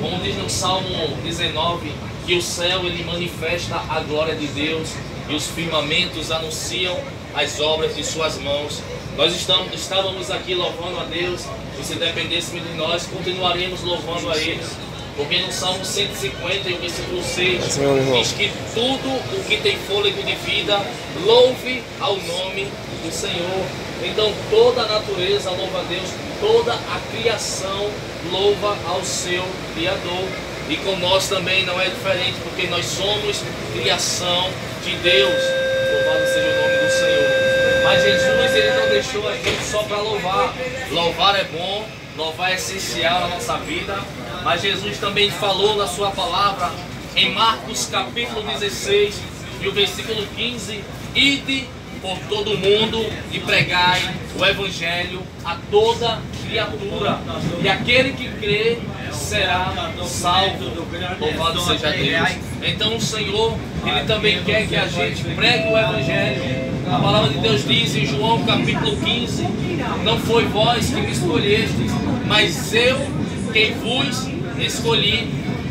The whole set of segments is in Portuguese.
como diz no Salmo 19, que o céu ele manifesta a glória de Deus e os firmamentos anunciam as obras de suas mãos. Nós estamos, estávamos aqui louvando a Deus e se dependesse de nós, continuaremos louvando a Ele. Porque no Salmo 150, e o versículo 6, diz que tudo o que tem fôlego de vida, louve ao nome do Senhor. Então toda a natureza louva a Deus, toda a criação louva ao seu Criador. E com nós também não é diferente, porque nós somos criação de Deus. Louvado seja o nome do Senhor. Mas Jesus, ele não deixou a gente só para louvar. Louvar é bom, louvar é essencial na nossa vida. Mas Jesus também falou na sua palavra, em Marcos capítulo 16, e o versículo 15: Ide por todo mundo e pregai o evangelho a toda criatura. E aquele que crê será salvo. Louvado seja Deus. Então o Senhor, Ele também quer que a gente pregue o evangelho. A palavra de Deus diz em João capítulo 15: Não foi vós que me escolhestes, mas eu quem vos escolhi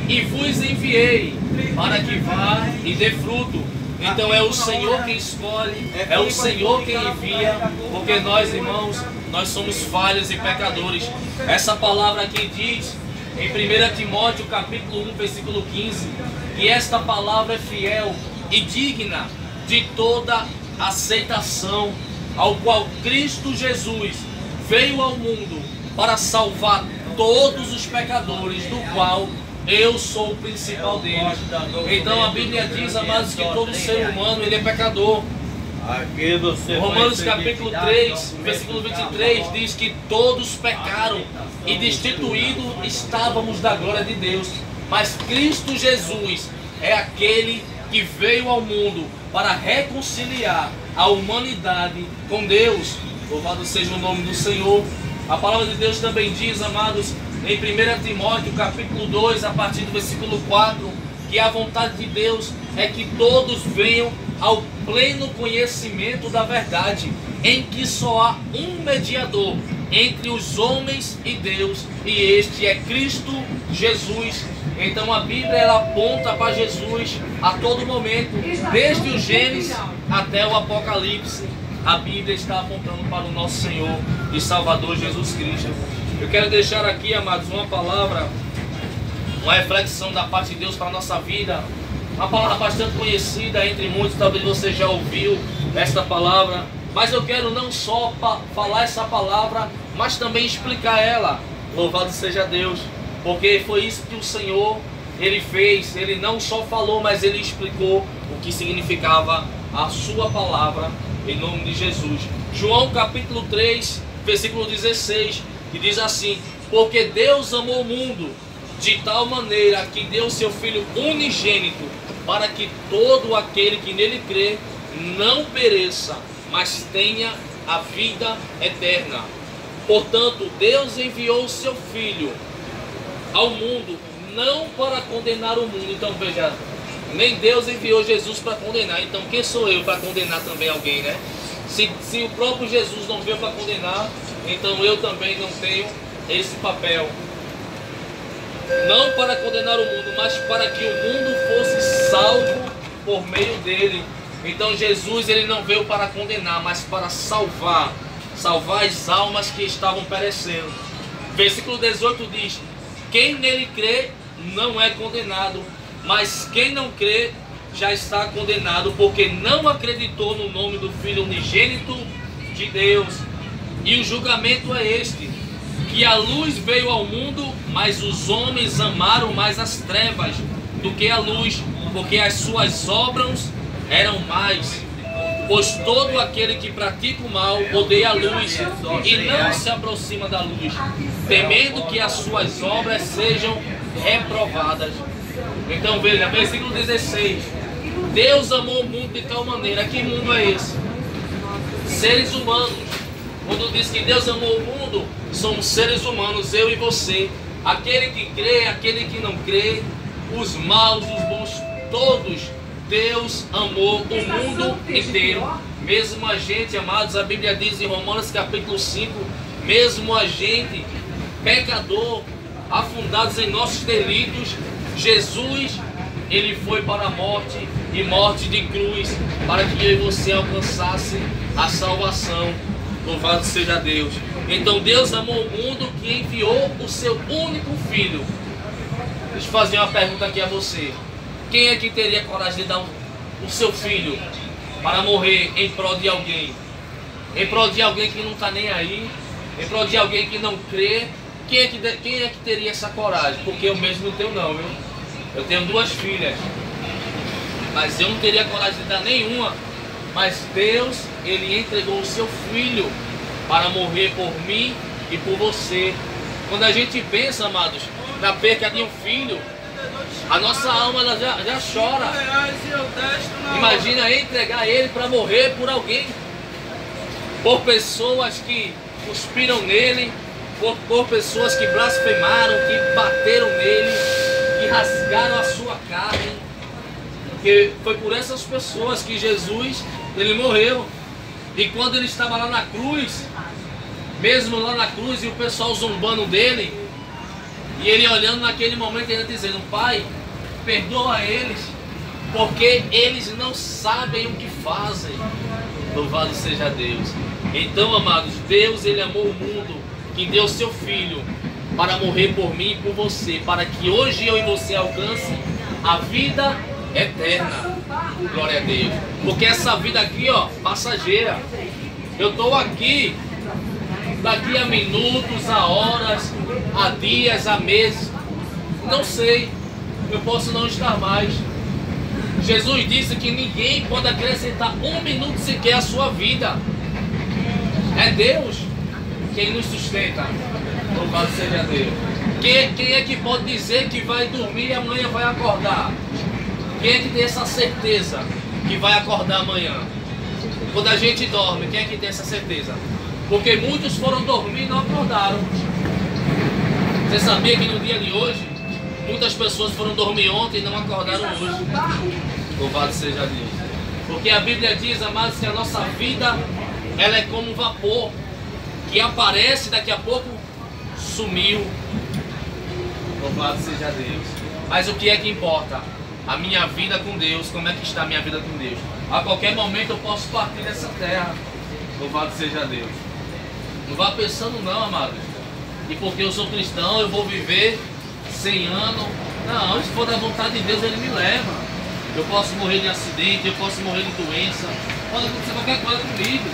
e vos enviei para que vá e dê fruto então é o Senhor quem escolhe, é o Senhor quem envia, porque nós, irmãos, nós somos falhos e pecadores. Essa palavra aqui diz em 1 Timóteo capítulo 1, versículo 15, que esta palavra é fiel e digna de toda aceitação, ao qual Cristo Jesus veio ao mundo para salvar todos os pecadores, do qual eu sou o principal deles. Então a Bíblia diz, amados, que todo ser humano ele é pecador. Romanos capítulo 3, versículo 23 diz que todos pecaram e destituídos estávamos da glória de Deus. Mas Cristo Jesus é aquele que veio ao mundo para reconciliar a humanidade com Deus. Louvado seja o nome do Senhor. A palavra de Deus também diz, amados, em 1 Timóteo capítulo 2, a partir do versículo 4, que a vontade de Deus é que todos venham ao pleno conhecimento da verdade, em que só há um mediador entre os homens e Deus, e este é Cristo Jesus. Então a Bíblia ela aponta para Jesus a todo momento, desde o Gênesis até o Apocalipse. A Bíblia está apontando para o nosso Senhor e Salvador Jesus Cristo. Eu quero deixar aqui, amados, uma palavra, uma reflexão da parte de Deus para a nossa vida. Uma palavra bastante conhecida entre muitos, talvez você já ouviu esta palavra. Mas eu quero não só falar essa palavra, mas também explicar ela. Louvado seja Deus, porque foi isso que o Senhor ele fez. Ele não só falou, mas ele explicou o que significava a sua palavra em nome de Jesus. João capítulo 3, versículo 16 que diz assim: Porque Deus amou o mundo de tal maneira que deu seu Filho unigênito, para que todo aquele que nele crê não pereça, mas tenha a vida eterna. Portanto, Deus enviou o seu Filho ao mundo não para condenar o mundo. Então veja, nem Deus enviou Jesus para condenar. Então quem sou eu para condenar também alguém, né? Se, se o próprio Jesus não veio para condenar, então eu também não tenho esse papel. Não para condenar o mundo, mas para que o mundo fosse salvo por meio dele. Então Jesus ele não veio para condenar, mas para salvar, salvar as almas que estavam perecendo. Versículo 18 diz: Quem nele crê não é condenado, mas quem não crê já está condenado, porque não acreditou no nome do Filho unigênito de Deus. E o julgamento é este: que a luz veio ao mundo, mas os homens amaram mais as trevas do que a luz, porque as suas obras eram mais. Pois todo aquele que pratica o mal odeia a luz e não se aproxima da luz, temendo que as suas obras sejam reprovadas. Então veja, versículo 16: Deus amou o mundo de tal maneira, que mundo é esse? Seres humanos quando diz que Deus amou o mundo, somos seres humanos, eu e você. Aquele que crê, aquele que não crê, os maus, os bons, todos. Deus amou o mundo inteiro. Mesmo a gente, amados, a Bíblia diz em Romanos capítulo 5, mesmo a gente, pecador, afundados em nossos delitos, Jesus, ele foi para a morte e morte de cruz, para que eu e você alcançasse a salvação. Louvado seja Deus. Então Deus amou o mundo que enviou o seu único filho. Deixa eu fazer uma pergunta aqui a você. Quem é que teria coragem de dar o seu filho para morrer em prol de alguém? Em prol de alguém que não está nem aí? Em prol de alguém que não crê? Quem é, que, quem é que teria essa coragem? Porque eu mesmo não tenho não, viu? Eu tenho duas filhas. Mas eu não teria coragem de dar nenhuma. Mas Deus, Ele entregou o seu filho para morrer por mim e por você. Quando a gente pensa, amados, na perca de um filho, a nossa alma ela já, já chora. Imagina entregar ele para morrer por alguém, por pessoas que cuspiram nele, por, por pessoas que blasfemaram, que bateram nele, que rasgaram a sua carne. Que foi por essas pessoas que Jesus ele morreu. E quando ele estava lá na cruz, mesmo lá na cruz e o pessoal zombando dele, e ele olhando naquele momento ele dizendo, Pai, perdoa eles, porque eles não sabem o que fazem. Louvado seja Deus. Então, amados, Deus ele amou o mundo, que deu seu filho para morrer por mim e por você, para que hoje eu e você alcance a vida eterna. Glória a Deus. Porque essa vida aqui, ó, passageira. Eu estou aqui daqui a minutos, a horas, a dias, a meses, não sei, eu posso não estar mais. Jesus disse que ninguém pode acrescentar um minuto sequer à sua vida. É Deus quem nos sustenta. Louvado seja Deus. Quem, quem é que pode dizer que vai dormir e amanhã vai acordar? Quem é que tem essa certeza que vai acordar amanhã? Quando a gente dorme, quem é que tem essa certeza? Porque muitos foram dormir e não acordaram. Você sabia que no dia de hoje, muitas pessoas foram dormir ontem e não acordaram hoje? Louvado seja Deus. Porque a Bíblia diz, amados, que a nossa vida ela é como um vapor que aparece daqui a pouco sumiu. Louvado seja Deus. Mas o que é que importa? A minha vida com Deus, como é que está a minha vida com Deus? A qualquer momento eu posso partir dessa terra. Louvado seja Deus. Não vá pensando não, amado. E porque eu sou cristão, eu vou viver 100 anos. Não, se for da vontade de Deus, Ele me leva. Eu posso morrer de acidente, eu posso morrer de doença. Pode acontecer qualquer coisa comigo.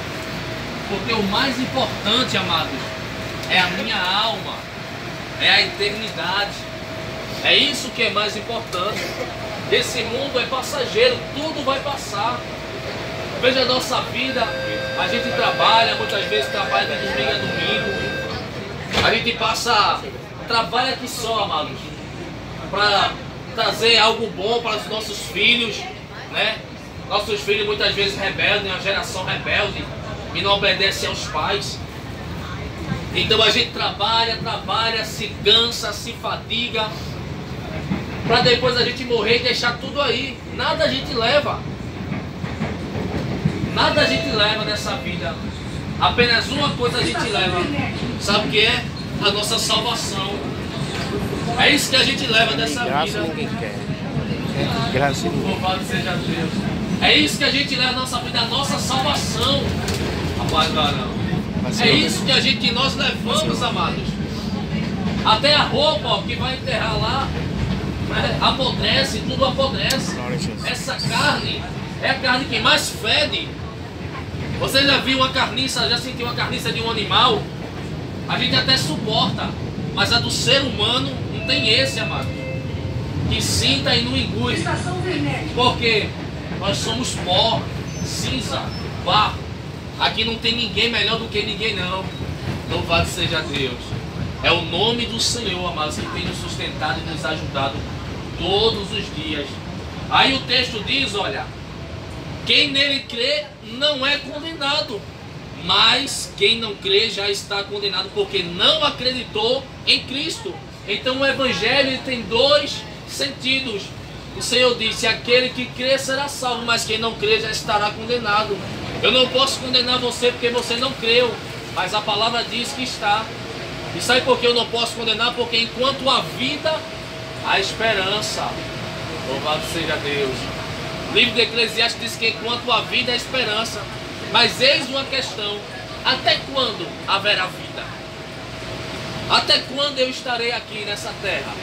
Porque o mais importante, amados, é a minha alma. É a eternidade. É isso que é mais importante. Esse mundo é passageiro, tudo vai passar. Veja a nossa vida, a gente trabalha, muitas vezes trabalha de domingo a domingo. A gente passa, trabalha aqui só, amados, para trazer algo bom para os nossos filhos, né? Nossos filhos muitas vezes rebeldes, uma geração rebelde e não obedece aos pais. Então a gente trabalha, trabalha, se cansa, se fadiga, para depois a gente morrer e deixar tudo aí. Nada a gente leva. Nada a gente leva nessa vida. Apenas uma coisa a gente leva. Sabe o que é? A nossa salvação. É isso que a gente leva dessa vida. ninguém quer. É, Graça ninguém Louvado seja Deus. É isso que a gente leva na nossa vida, a nossa salvação. Rapaz, varão. É isso que a gente, que nós levamos, amados. Até a roupa ó, que vai enterrar lá, né, apodrece, tudo apodrece. Essa carne é a carne que mais fede. Você já viu uma carniça, já sentiu uma carniça de um animal? A gente até suporta, mas a do ser humano não tem esse, amado. Que sinta e não engule. Porque nós somos pó, cinza, barro. Aqui não tem ninguém melhor do que ninguém, não. Louvado seja Deus. É o nome do Senhor, amados, que tem nos sustentado e nos ajudado todos os dias. Aí o texto diz: olha, quem nele crê não é condenado, mas quem não crê já está condenado porque não acreditou em Cristo. Então o evangelho tem dois sentidos. O Senhor disse: aquele que crê será salvo, mas quem não crê já estará condenado. Eu não posso condenar você porque você não creu, mas a palavra diz que está. E sabe por que eu não posso condenar? Porque enquanto há vida, há esperança. Louvado seja Deus. O livro de Eclesiastes diz que enquanto há vida, há esperança. Mas eis uma questão: até quando haverá vida? Até quando eu estarei aqui nessa terra?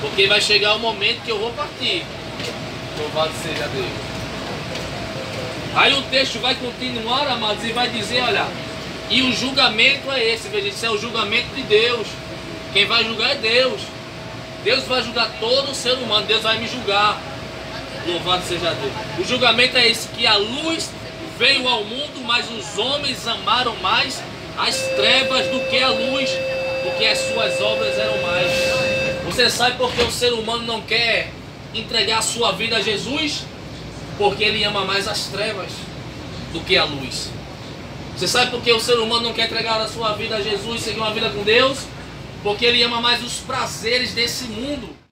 Porque vai chegar o momento que eu vou partir. Louvado seja Deus. Aí o texto vai continuar, amados, e vai dizer, olha, e o julgamento é esse, veja, isso é o julgamento de Deus. Quem vai julgar é Deus. Deus vai julgar todo o ser humano, Deus vai me julgar. Louvado seja Deus. O julgamento é esse, que a luz veio ao mundo, mas os homens amaram mais as trevas do que a luz, porque as suas obras eram mais. Você sabe por que o ser humano não quer entregar a sua vida a Jesus? Porque ele ama mais as trevas do que a luz. Você sabe por que o ser humano não quer entregar a sua vida a Jesus e seguir uma vida com Deus? Porque ele ama mais os prazeres desse mundo.